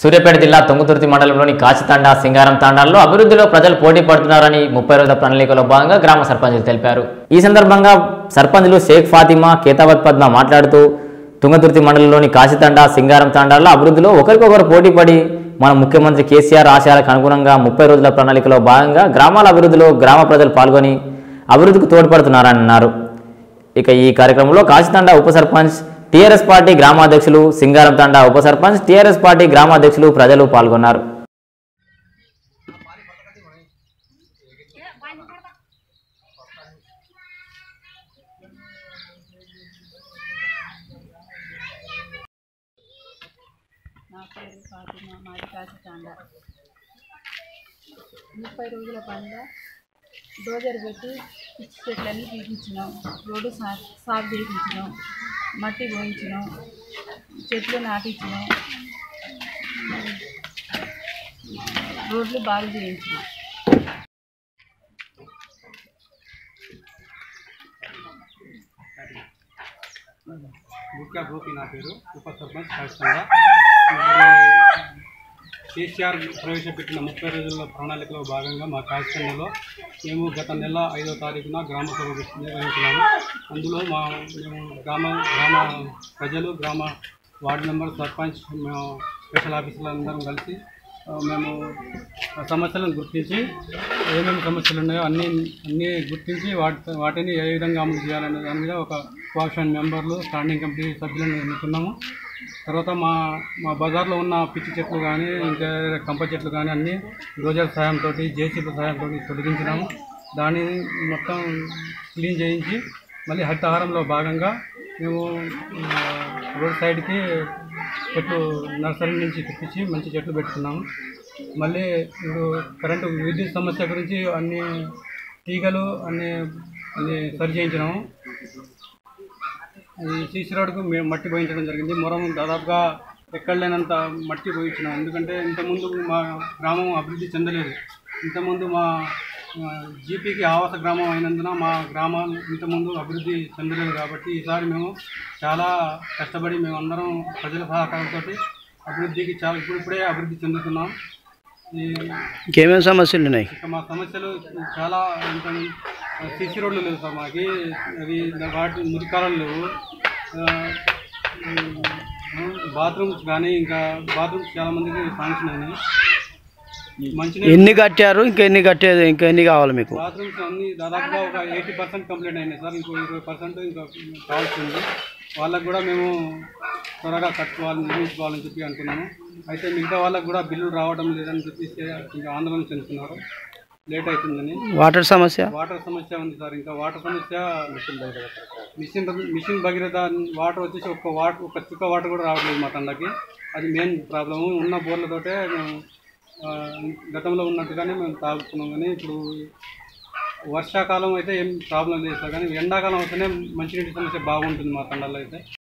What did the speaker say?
సూర్యాపేట జిల్లా తొంగుతుర్తి మండలంలోని కాచితండా సింగారం తాండాల్లో అభివృద్ధిలో ప్రజలు పోటీ పడుతున్నారని ముప్పై రోజుల ప్రణాళికలో భాగంగా గ్రామ సర్పంచులు తెలిపారు. ఈ సందర్భంగా సర్పంచులు షేక్ ఫాతిమా కేతావత్ పద్మ మాట్లాడుతూ తుంగతుర్తి మండలంలోని కాశీతండా సింగారం తాండాల్లో అభివృద్ధిలో ఒకరికొకరు పోటీ పడి మన ముఖ్యమంత్రి కేసీఆర్ ఆశయాలకు అనుగుణంగా ముప్పై రోజుల ప్రణాళికలో భాగంగా గ్రామాల అభివృద్ధిలో గ్రామ ప్రజలు పాల్గొని అభివృద్ధికి తోడ్పడుతున్నారని అన్నారు. ఇక ఈ కార్యక్రమంలో కాశీతండా ఉప సర్పంచ్ టీఆర్ఎస్ పార్టీ గ్రామాధ్యక్షులు సింగారం తండా ఉప సర్పంచ్ టీఆర్ఎస్ పార్టీ గ్రామాధ్యక్షులు ప్రజలు పాల్గొన్నారు. నా పేరు ఫాతిమా మాది కాచితాండ ముప్పై రోజుల పండ డోజర్ పెట్టి పిచ్చి చెట్లన్నీ పీకించినాం రోడ్డు సా సాగు చేయించినాం. మట్టి పోయించినాం. చెట్లు నాటించినాం రోడ్లు బాగు చేయించినాం. ముఖ్య గోపి నా పేరు. ఉప సర్పంచ్ కాకినాడ కేసీఆర్ ప్రవేశపెట్టిన ముప్పై రోజుల ప్రణాళికలో భాగంగా మా కాకినాడలో మేము గత నెల ఐదో తారీఖున గ్రామ సభ నిర్వహించినాము. అందులో మా మేము గ్రామ గ్రామ ప్రజలు గ్రామ వార్డు మెంబర్ సర్పంచ్ మేము స్పెషల్ ఆఫీసులందరం కలిసి మేము సమస్యలను గుర్తించి ఏమేమి సమస్యలు ఉన్నాయో అన్ని అన్నీ గుర్తించి వాటి వాటిని ఏ విధంగా అమలు చేయాలనే దాని మీద ఒక కోఆప్షన్ మెంబర్లు స్టాండింగ్ కమిటీ సభ్యులను ఎన్నుకున్నాము. తర్వాత మా మా బజార్లో ఉన్న పిచ్చి చెట్లు కానీ ఇంకా కంప చెట్లు కానీ అన్నీ రోజర్ సహాయంతో జేసీబీ సహాయంతో తొలగించినాము. దానిని మొత్తం క్లీన్ చేయించి మళ్ళీ హరితహారంలో భాగంగా మేము రోడ్ సైడ్కి చెట్లు నర్సరీ నుంచి తెప్పించి మంచి చెట్లు పెట్టుకున్నాము. మళ్ళీ ఇప్పుడు కరెంటు విద్యుత్ సమస్య గురించి అన్ని తీగలు అన్ని అన్ని సరి చేయించినాము. సీసీ రోడ్కు మేము మట్టి పోయించడం జరిగింది. మొరం దాదాపుగా ఎక్కడ లేనంత మట్టి పోయించినాం. ఎందుకంటే ఇంతకుముందు మా గ్రామం అభివృద్ధి చెందలేదు. ఇంతకుముందు మా జీపీకి ఆవాస గ్రామం అయినందున మా గ్రామం ఇంతకుముందు అభివృద్ధి చెందలేదు కాబట్టి ఈసారి మేము చాలా కష్టపడి మేము అందరం ప్రజల సహకారంతో అభివృద్ధికి చాలా ఇప్పుడిప్పుడే అభివృద్ధి చెందుతున్నాం. ఇంకేమేమి సమస్యలు ఉన్నాయి? ఇక మా సమస్యలు చాలా ఇంకా సీసీ రోడ్లు లేవు సార్ మాకి. అవి వాటి మురికాలం లేవు బాత్రూమ్స్ కానీ ఇంకా బాత్రూమ్స్ చాలా మందికి శాంక్షన్ అయినాయి. మంచినీళ్ళు ఎన్ని కట్టారు? ఇంకా ఎన్ని కట్టేది? ఇంకా ఎన్ని కావాలి మీకు? బాత్రూమ్స్ అన్ని దాదాపుగా ఒక ఎయిటీ పర్సెంట్ కంప్లీట్ అయినాయి సార్. ఇంకో ఇరవై పర్సెంట్ ఇంకా కావాల్సి ఉంది. వాళ్ళకు కూడా మేము త్వరగా కట్టుకోవాలి నిర్మించుకోవాలని చెప్పి అనుకున్నాము. అయితే మిగతా వాళ్ళకు కూడా బిల్లులు రావడం లేదని చెప్పి ఇంకా ఆందోళన చెందుతున్నారు. లేట్ అవుతుందని? వాటర్ సమస్య? వాటర్ సమస్య ఉంది సార్. ఇంకా వాటర్ సమస్య మిషన్ మిషన్ భగీరథ వాటర్ వచ్చేసి ఒక్క వాటర్ ఒక చుక్క వాటర్ కూడా రావట్లేదు మా తండకి అది మెయిన్ ప్రాబ్లము. ఉన్న బోర్లతోటే మేము గతంలో ఉన్నట్టుగానే మేము తాగుతున్నాం. కానీ ఇప్పుడు వర్షాకాలం అయితే ఏం ప్రాబ్లం లేదు సార్. కానీ ఎండాకాలం వస్తేనే మంచినీటి సమస్య బాగుంటుంది మా తండాలో అయితే.